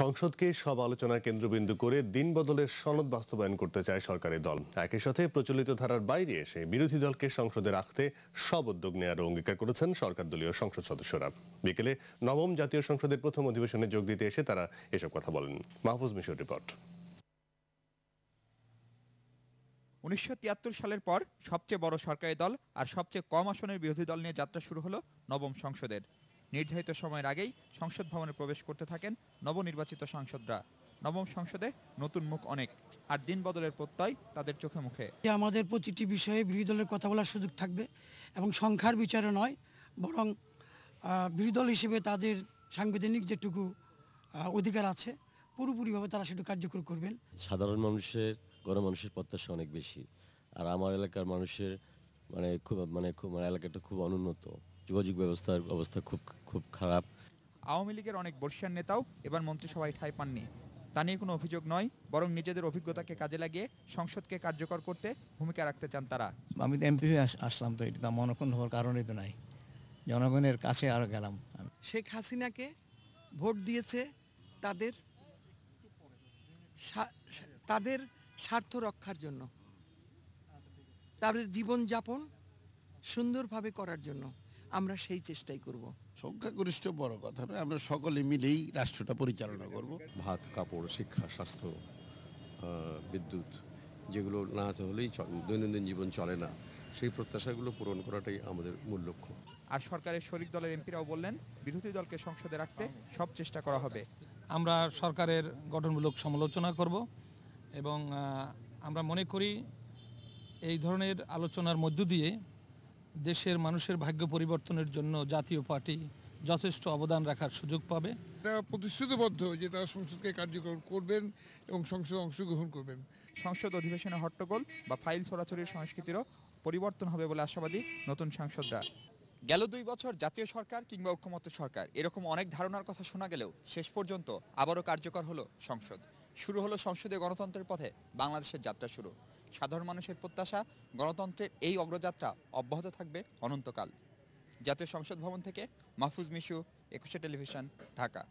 সংসদকে সব আলোচনার কেন্দ্রবিন্দু করে দিন বদলের সনদ বাস্তবায়ন করতে চায় সরকারি দল। একই সাথে প্রচলিত ধারার বাইরে এসে বিরোধী দলকে সংসদে রাখতে সব উদ্যোগ নেওয়ার অঙ্গীকার করেছেন সরকার দলীয় সংসদ সদস্যরা। বিকেলে নবম জাতীয় সংসদের প্রথম অধিবেশনে যোগ দিতে এসে তারা এসব কথা বলেন। মাহফুজ মিশর রিপোর্ট। উনিশশো তিয়াত্তর সালের পর সবচেয়ে বড় সরকারি দল আর সবচেয়ে কম আসনের বিরোধী দল নিয়ে যাত্রা শুরু হলো নবম সংসদের। নির্ধারিত সময়ের আগেই সংসদ ভবনে প্রবেশ করতে থাকেন নবনির্বাচিত সাংসদরা। নবম সংসদে নতুন মুখ অনেক আর দিন বদলের প্রত্যয় তাদের চোখে মুখে। আমাদের প্রতিটি বিষয়ে বিরোধী দলের কথা বলার সুযোগ থাকবে এবং সংখ্যার বিচারে নয় বরং বিরোধী দল হিসেবে তাদের সাংবিধানিক যেটুকু অধিকার আছে পুরোপুরিভাবে তারা সেটা কার্যকর করবেন। সাধারণ মানুষের গরিব মানুষের প্রত্যাশা অনেক বেশি আর আমার এলাকার মানুষের মানে খুব মানে খুব মানে এলাকাটা খুব অনুন্নত। যোগাযোগ ব্যবস্থার অবস্থা খুব খুব খারাপ। আওয়ামী লীগের অনেক বর্ষিয়ান নেতাও এবার মন্ত্রিসভায় ঠাঁই পাননি। তা নিয়ে কোনো অভিযোগ নয় বরং নিজেদের অভিজ্ঞতাকে কাজে লাগিয়ে সংসদকে কার্যকর করতে ভূমিকা রাখতে চান তারা। আমি তো এমপি হয়ে আসলাম তো এটা তো মনক্ষণ হওয়ার কারণই তো নাই। জনগণের কাছে আরও গেলাম। শেখ হাসিনাকে ভোট দিয়েছে তাদের তাদের স্বার্থ রক্ষার জন্য তাদের জীবনযাপন সুন্দরভাবে করার জন্য। আমরা সেই চেষ্টাই করব। সংখ্যাগরিষ্ঠ বড় কথা নয় আমরা সকলে মিলেই রাষ্ট্রটা পরিচালনা করব। ভাত কাপড় শিক্ষা স্বাস্থ্য বিদ্যুৎ যেগুলো না হলেই দৈনন্দিন জীবন চলে না সেই প্রত্যাশাগুলো পূরণ করাটাই আমাদের মূল লক্ষ্য। আর সরকারের শরিক দলের এমপিরাও বললেন বিরোধী দলকে সংসদে রাখতে সব চেষ্টা করা হবে। আমরা সরকারের গঠনমূলক সমালোচনা করব এবং আমরা মনে করি এই ধরনের আলোচনার মধ্য দিয়ে দেশের মানুষের ভাগ্য পরিবর্তনের জন্য জাতীয় পার্টি যথেষ্ট অবদান রাখার সুযোগ পাবে। তারা প্রতিশ্রুতিবদ্ধ যে তারা সংসদকে কার্যকর করবেন এবং সংসদে অংশগ্রহণ করবেন। সংসদ অধিবেশনে হট্টগোল বা ফাইল ছড়াছড়ির সংস্কৃতিরও পরিবর্তন হবে বলে আশাবাদী নতুন সাংসদরা। গেল দুই বছর জাতীয় সরকার কিংবা ঐক্যমত্য সরকার। এরকম অনেক ধারণার কথা শোনা গেলেও শেষ পর্যন্ত আবারও কার্যকর হলো সংসদ। শুরু হলো সংসদে গণতন্ত্রের পথে বাংলাদেশের যাত্রা শুরু। সাধারণ মানুষের প্রত্যাশা, গণতন্ত্রের এই অগ্রযাত্রা অব্যাহত থাকবে অনন্তকাল। জাতীয় সংসদ ভবন থেকে মাহফুজ মিশু, একুশে টেলিভিশন, ঢাকা।